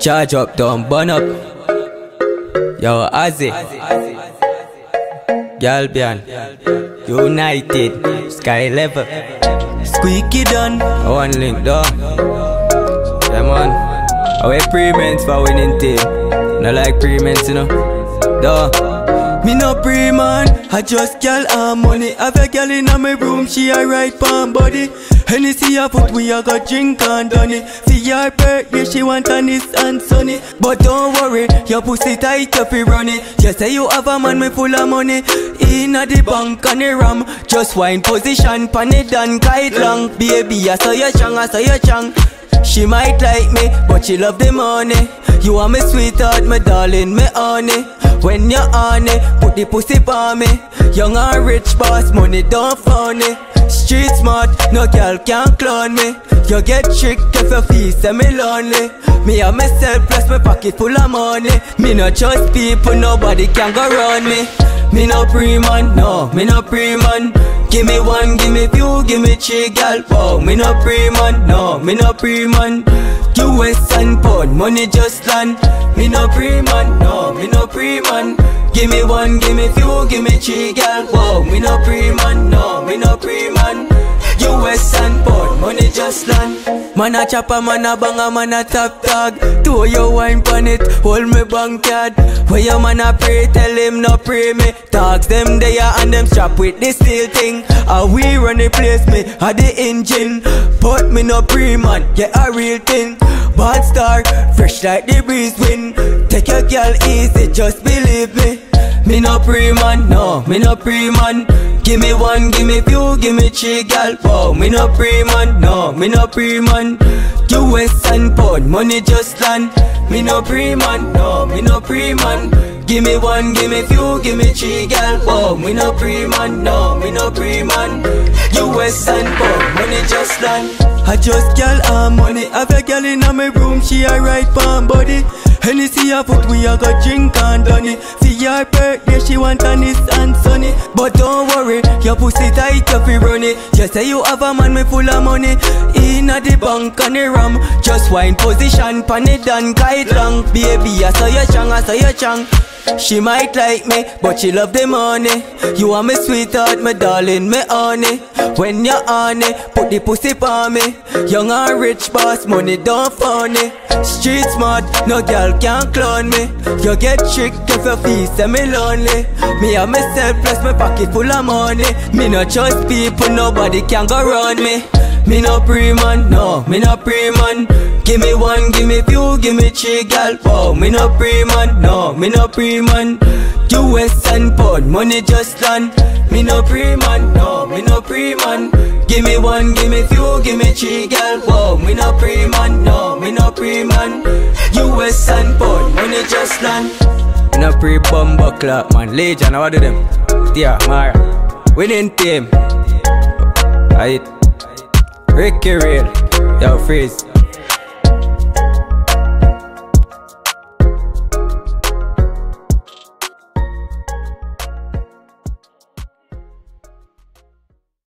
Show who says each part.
Speaker 1: Charge up, don't burn up. Yo, Azzy. Galbian. United. Sky level. Squeeky Don. One link down. Yeah, man. Our pre-mens for winning team. Not like pre-mens, you know. Duh. Me no pre man, I just gal her money. Have a gal in my room, she a right palm body. Hennessy a put we a got drink and done it. For your birthday, she want a nice and sunny. But don't worry, your pussy tight if you run it. Just say you have a man me full of money. In a the bank and the ram. Just wine position, pan it and kite long. Baby, I saw your chang, I saw your chang. She might like me, but she love the money. You are my sweetheart, my darling, my honey. When you're on it, put the pussy on me. Young and rich boss, money don't funny. Street smart, no girl can clone me. You get tricked if you feel semi lonely. Me and myself plus my pocket full of money. Me no trust people, nobody can go around me. Me no pre-man, no, me no pre-man Give me one, give me few, give me three, gal Wow, me no pre-man, no, me no pre-man US and pound, money just land. Me no pre-man, no, me no pre-man Give me one, give me few, give me three, gal Wow, me no pre-man, no, me no pre-man US and pound, money just land. Man a chopper, man a banger, man a top dog Two your wine pon it, hold me bank card Where your man a pray, tell him no pray me. Dogs them there and them strap with the steel thing. How we run the place me, a the engine. But me no pre man, get a real thing. Bad star, fresh like the breeze wind. Take your girl easy, just believe me. Me no pre man, no, me no pre man. Give me one, give me few, give me three, gal. Wow, me no pre man, no, me no pre man. US and pound, money just land. Me no pre man, no, me no pre man. Give me one, give me few, give me three, gal. Wow, me no pre man, no, me no pre man. US and pound, money just land. I just gal her money, have a gal in my room, she a right palm body. Hennessy a put we a got drink and done it For your birthday she want a and sunny But don't worry, your pussy tight if you run it. Just say you have a man me full of money. In a the bank and the ram. Just wine position pan it and kite long. Baby I saw your chang, I saw your chang she might like me, but she love the money. You are my sweetheart, my darling, my honey. When you're on it, put the pussy on me. Young and rich boss, money don't funny. Street smart, no girl can clone me. You get tricked if you feel semi lonely. Me and myself plus my pocket full of money. Me no trust people, nobody can go around me. Me no pre-man, no, me no pre-man Give me one, give me few, give me three, gal. Wow, me no pre-man, no, me no pre-man US and pound, money just land Me no pre-man, no, me no pre-man Give me one, give me few, give me three, gal. Wow, me no pre-man, no, me no pre-man US and pound, money just land Me no pre-bumbo clock, man. Legion, what do them? Yeah, Mara. Winning team. Right Ricky Real, yo freeze